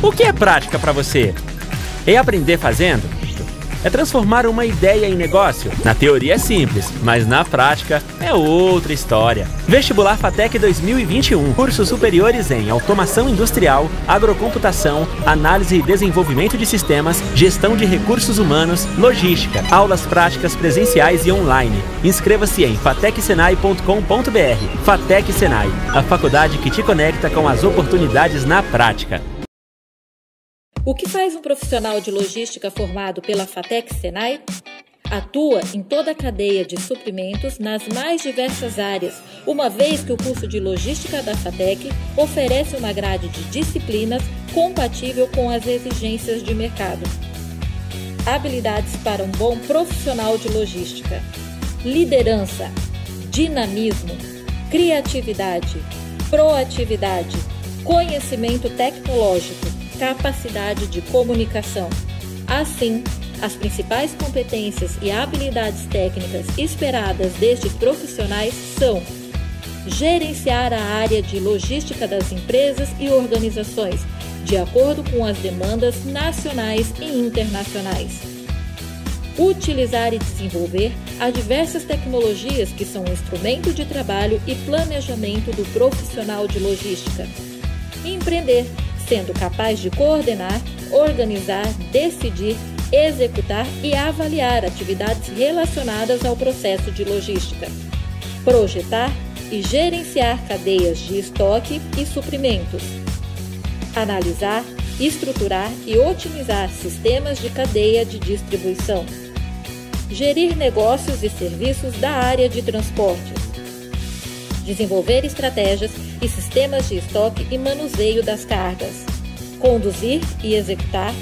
O que é prática para você? É aprender fazendo? É transformar uma ideia em negócio? Na teoria é simples, mas na prática é outra história. Vestibular Fatec 2021. Cursos superiores em automação industrial, agrocomputação, análise e desenvolvimento de sistemas, gestão de recursos humanos, logística, aulas práticas presenciais e online. Inscreva-se em fatecsenai.com.br. Fatec Senai, a faculdade que te conecta com as oportunidades na prática. O que faz um profissional de logística formado pela FATEC Senai? Atua em toda a cadeia de suprimentos nas mais diversas áreas, uma vez que o curso de logística da FATEC oferece uma grade de disciplinas compatível com as exigências de mercado. Habilidades para um bom profissional de logística: liderança, dinamismo, criatividade, proatividade, conhecimento tecnológico capacidade de comunicação. Assim, as principais competências e habilidades técnicas esperadas destes profissionais são gerenciar a área de logística das empresas e organizações, de acordo com as demandas nacionais e internacionais. Utilizar e desenvolver as diversas tecnologias que são instrumento de trabalho e planejamento do profissional de logística. Empreender sendo capaz de coordenar, organizar, decidir, executar e avaliar atividades relacionadas ao processo de logística, projetar e gerenciar cadeias de estoque e suprimentos, analisar, estruturar e otimizar sistemas de cadeia de distribuição, gerir negócios e serviços da área de transporte, desenvolver estratégias e sistemas de estoque e manuseio das cargas, conduzir e executar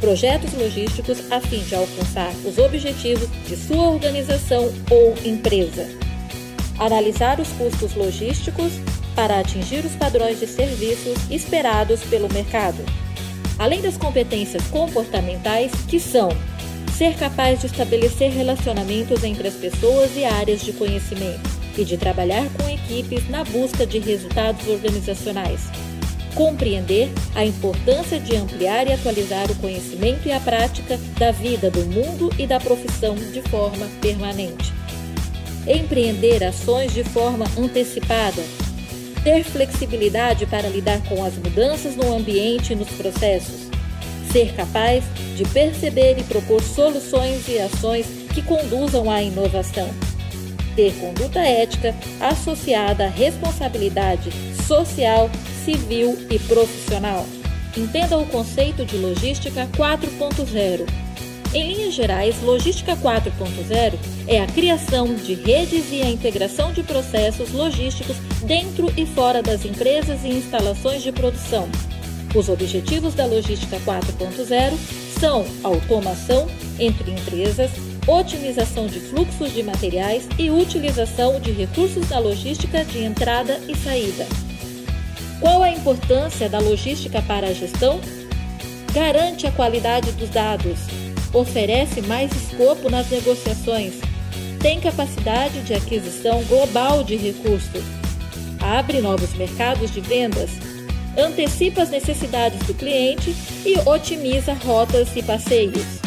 projetos logísticos a fim de alcançar os objetivos de sua organização ou empresa, analisar os custos logísticos para atingir os padrões de serviços esperados pelo mercado, além das competências comportamentais que são ser capaz de estabelecer relacionamentos entre as pessoas e áreas de conhecimento e de trabalhar com equipes na busca de resultados organizacionais. Compreender a importância de ampliar e atualizar o conhecimento e a prática da vida do mundo e da profissão de forma permanente. Empreender ações de forma antecipada. Ter flexibilidade para lidar com as mudanças no ambiente e nos processos. Ser capaz de perceber e propor soluções e ações que conduzam à inovação ter conduta ética associada à responsabilidade social, civil e profissional. Entenda o conceito de logística 4.0. Em linhas gerais, logística 4.0 é a criação de redes e a integração de processos logísticos dentro e fora das empresas e instalações de produção. Os objetivos da logística 4.0 são automação entre empresas, otimização de fluxos de materiais e utilização de recursos da logística de entrada e saída. Qual a importância da logística para a gestão? Garante a qualidade dos dados, oferece mais escopo nas negociações, tem capacidade de aquisição global de recursos, abre novos mercados de vendas, antecipa as necessidades do cliente e otimiza rotas e passeios